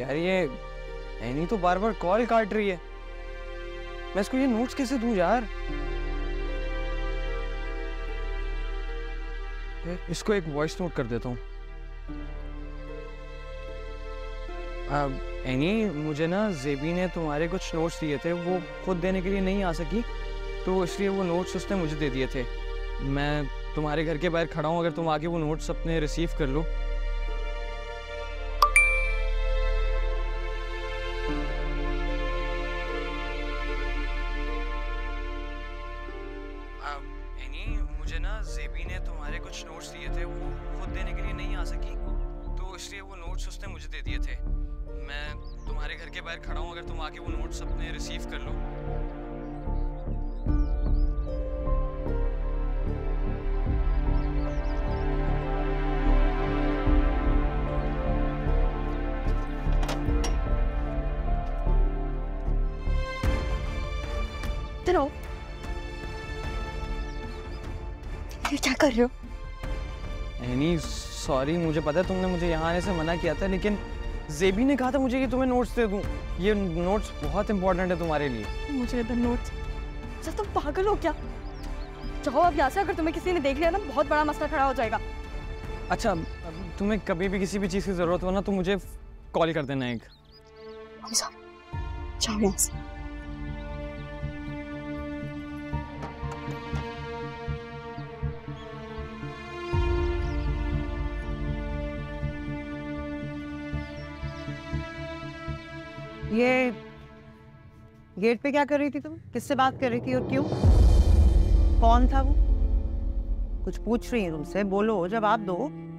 यार, ये एनी तो बार बार कॉल काट रही है। मैं इसको ये नोट्स कैसे दूँ यार? इसको एक वॉइस नोट कर देता हूँ। एनी, मुझे ना जेबी ने तुम्हारे कुछ नोट्स दिए थे, वो खुद देने के लिए नहीं आ सकी तो इसलिए वो नोट्स उसने मुझे दे दिए थे। मैं तुम्हारे घर के बाहर खड़ा हूँ, अगर तुम आके वो नोट्स अपने रिसीव कर लो। एनी मुझे ना जेबी ने तुम्हारे कुछ नोट्स दिए थे, वो खुद देने के लिए नहीं आ सकी। तो इसलिए वो नोट्स उसने मुझे दे दिए थे। मैं तुम्हारे घर के बाहर खड़ा हूँ, अगर तुम आके वो नोट्स अपने रिसीव कर लो। इधर ये क्या कर रहे हो? एनी सॉरी मुझे पता है तुमने मुझे यहाँ आने से मना किया था लेकिन जेबी ने कहा था मुझे कि तुम्हें नोट्स दे दूँ। ये नोट्स बहुत इंपॉर्टेंट है तुम्हारे लिए। मुझे इधर नोट्स अच्छा तुम पागल हो क्या? जाओ अब यहाँ से अगर तुम्हें किसी ने देख लिया ना बहुत बड़ा मसला खड़ा हो जाएगा। अच्छा तुम्हें कभी भी किसी भी चीज़ की ज़रूरत हो ना तो मुझे कॉल कर देना एक। जाओ यहाँ से। ये गेट पे क्या कर रही थी तुम? किससे बात कर रही थी और क्यों? कौन था वो? कुछ पूछ रही है तुमसे, बोलो, जवाब दो।